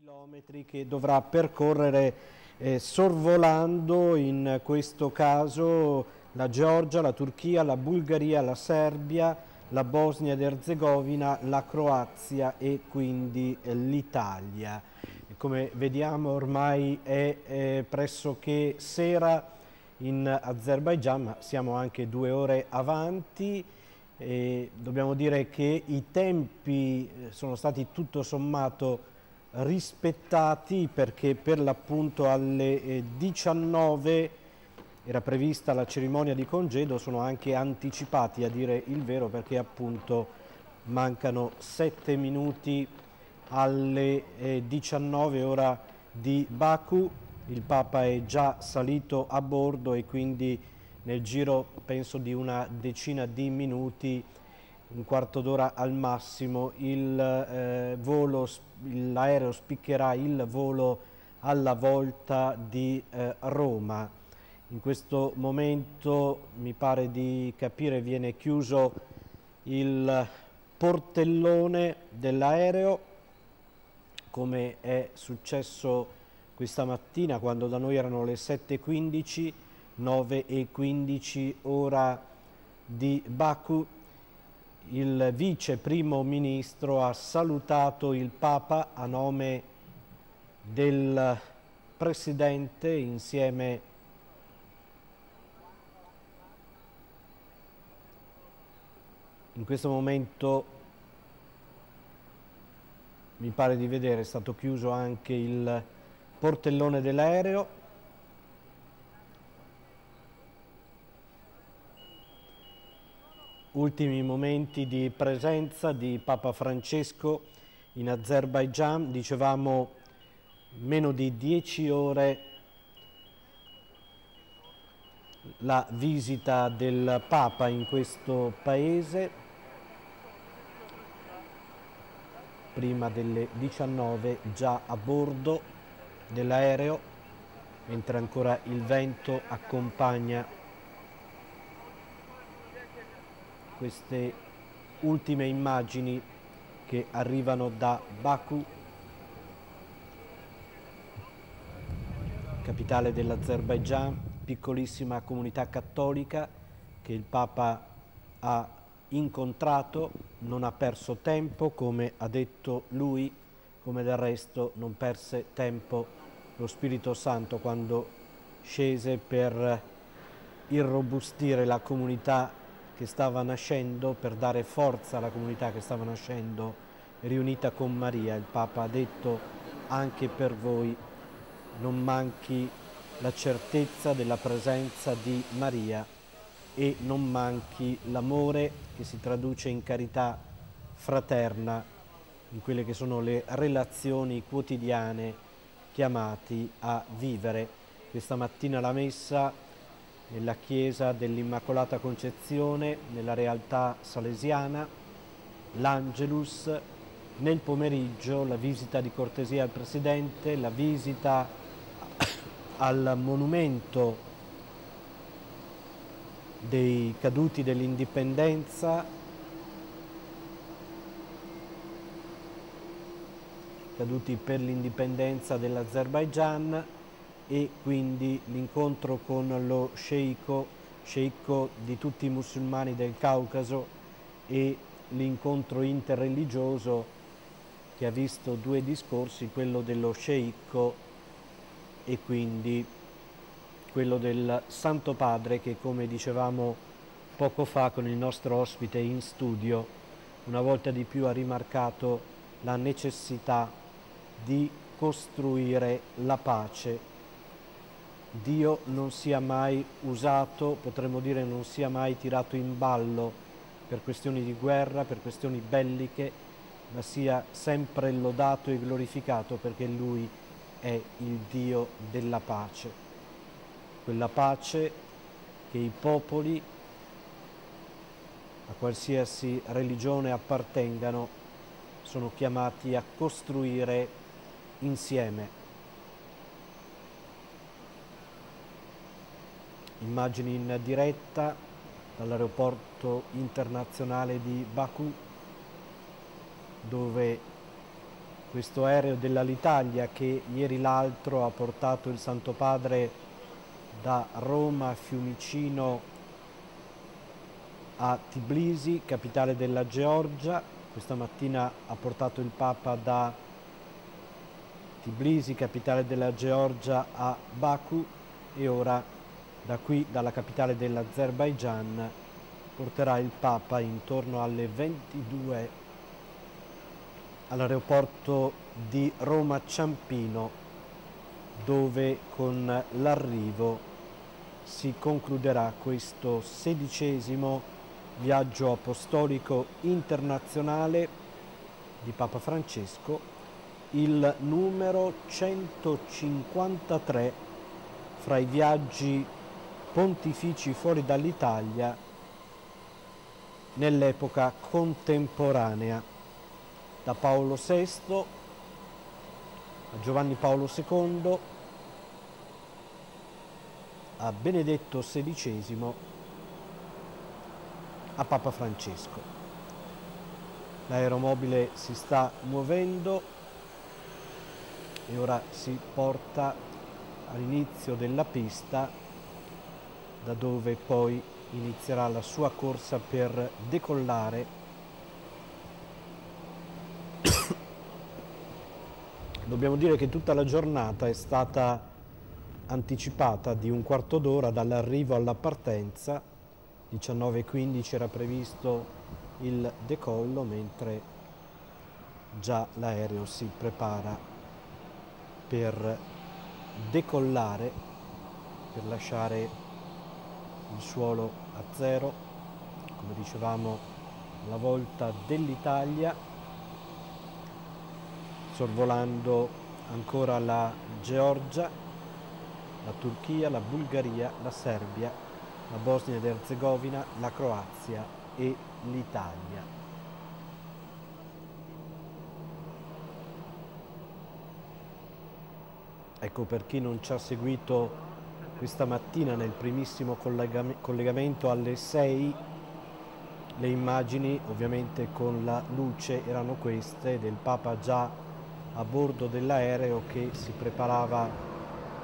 chilometri che dovrà percorrere eh, sorvolando in questo caso la Georgia, la Turchia, la Bulgaria, la Serbia, la Bosnia ed Erzegovina, la Croazia e quindi eh, l'Italia. Come vediamo ormai è eh, pressoché sera in Azerbaigian, ma siamo anche due ore avanti. E dobbiamo dire che i tempi eh, sono stati tutto sommato rispettati perché per l'appunto alle 19 eh, era prevista la cerimonia di congedo, sono anche anticipati a dire il vero perché appunto mancano 7 minuti alle 19 eh, ora di Baku, il Papa è già salito a bordo e quindi nel giro penso di una decina di minuti un quarto d'ora al massimo, eh, l'aereo spiccherà il volo alla volta di eh, Roma. In questo momento mi pare di capire viene chiuso il portellone dell'aereo come è successo questa mattina quando da noi erano le 7.15, 9.15 ora di Baku il vice primo ministro ha salutato il Papa a nome del Presidente insieme in questo momento mi pare di vedere è stato chiuso anche il portellone dell'aereo ultimi momenti di presenza di Papa Francesco in Azerbaigian, dicevamo meno di dieci ore la visita del Papa in questo paese, prima delle 19 già a bordo dell'aereo, mentre ancora il vento accompagna queste ultime immagini che arrivano da Baku, capitale dell'Azerbaigian, piccolissima comunità cattolica che il Papa ha incontrato, non ha perso tempo, come ha detto lui, come del resto non perse tempo lo Spirito Santo quando scese per irrobustire la comunità che stava nascendo, per dare forza alla comunità che stava nascendo, riunita con Maria. Il Papa ha detto anche per voi non manchi la certezza della presenza di Maria e non manchi l'amore che si traduce in carità fraterna, in quelle che sono le relazioni quotidiane chiamati a vivere. Questa mattina la messa nella chiesa dell'Immacolata Concezione, nella realtà salesiana, l'Angelus, nel pomeriggio la visita di cortesia al Presidente, la visita al monumento dei caduti dell'indipendenza, caduti per l'indipendenza dell'Azerbaigian, e quindi l'incontro con lo sceicco, sceicco di tutti i musulmani del Caucaso e l'incontro interreligioso che ha visto due discorsi, quello dello sceicco e quindi quello del Santo Padre che come dicevamo poco fa con il nostro ospite in studio una volta di più ha rimarcato la necessità di costruire la pace Dio non sia mai usato, potremmo dire non sia mai tirato in ballo per questioni di guerra, per questioni belliche, ma sia sempre lodato e glorificato perché Lui è il Dio della pace. Quella pace che i popoli, a qualsiasi religione appartengano, sono chiamati a costruire insieme immagini in diretta dall'aeroporto internazionale di Baku dove questo aereo dell'Alitalia che ieri l'altro ha portato il Santo Padre da Roma a Fiumicino a Tbilisi, capitale della Georgia. Questa mattina ha portato il Papa da Tbilisi, capitale della Georgia, a Baku e ora da qui, dalla capitale dell'Azerbaigian, porterà il Papa intorno alle 22 all'aeroporto di Roma Ciampino dove con l'arrivo si concluderà questo sedicesimo viaggio apostolico internazionale di Papa Francesco, il numero 153 fra i viaggi pontifici fuori dall'Italia nell'epoca contemporanea da Paolo VI a Giovanni Paolo II a Benedetto XVI a Papa Francesco. L'aeromobile si sta muovendo e ora si porta all'inizio della pista da dove poi inizierà la sua corsa per decollare Dobbiamo dire che tutta la giornata è stata anticipata di un quarto d'ora dall'arrivo alla partenza, 19.15 era previsto il decollo, mentre già l'aereo si prepara per decollare, per lasciare il suolo a zero, come dicevamo la volta dell'Italia sorvolando ancora la Georgia, la Turchia, la Bulgaria, la Serbia, la Bosnia ed Erzegovina, la Croazia e l'Italia. Ecco per chi non ci ha seguito questa mattina nel primissimo collegamento alle 6 le immagini ovviamente con la luce erano queste del Papa già a bordo dell'aereo che si preparava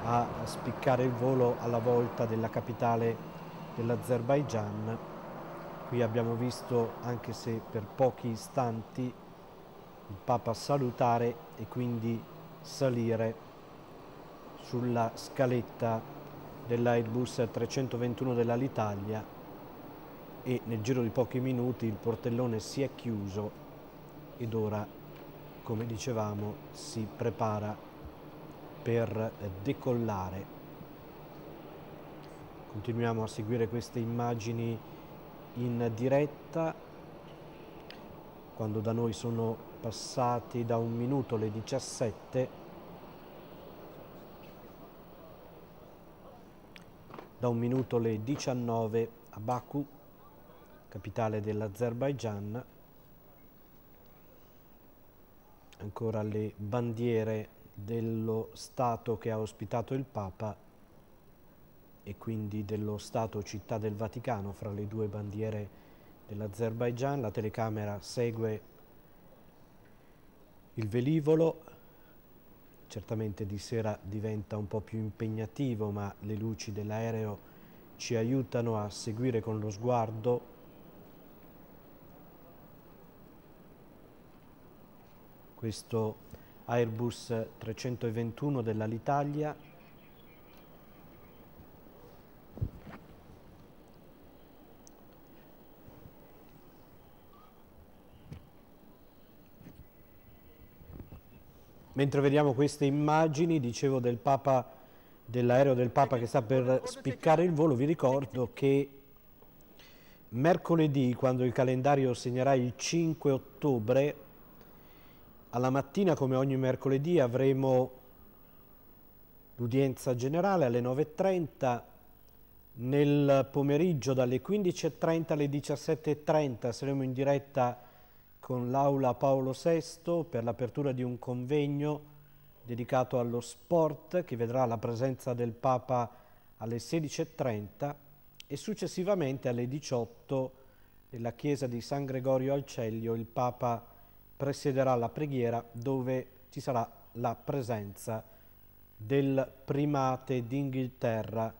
a spiccare il volo alla volta della capitale dell'Azerbaigian. Qui abbiamo visto, anche se per pochi istanti, il Papa salutare e quindi salire sulla scaletta dell'Airbus 321 dell'Alitalia e nel giro di pochi minuti il portellone si è chiuso ed ora come dicevamo, si prepara per decollare. Continuiamo a seguire queste immagini in diretta quando da noi sono passati da un minuto le 17 da un minuto le 19 a Baku capitale dell'Azerbaigian ancora le bandiere dello Stato che ha ospitato il Papa e quindi dello Stato città del Vaticano fra le due bandiere dell'Azerbaigian. La telecamera segue il velivolo, certamente di sera diventa un po' più impegnativo ma le luci dell'aereo ci aiutano a seguire con lo sguardo. Questo Airbus 321 dell'Alitalia Mentre vediamo queste immagini, dicevo del dell'aereo del Papa che sta per spiccare il volo, vi ricordo che mercoledì, quando il calendario segnerà il 5 ottobre, alla mattina, come ogni mercoledì, avremo l'udienza generale alle 9.30, nel pomeriggio dalle 15.30 alle 17.30 saremo in diretta con l'Aula Paolo VI per l'apertura di un convegno dedicato allo sport che vedrà la presenza del Papa alle 16.30 e successivamente alle 18 nella chiesa di San Gregorio al Celio il Papa presiederà la preghiera dove ci sarà la presenza del primate d'Inghilterra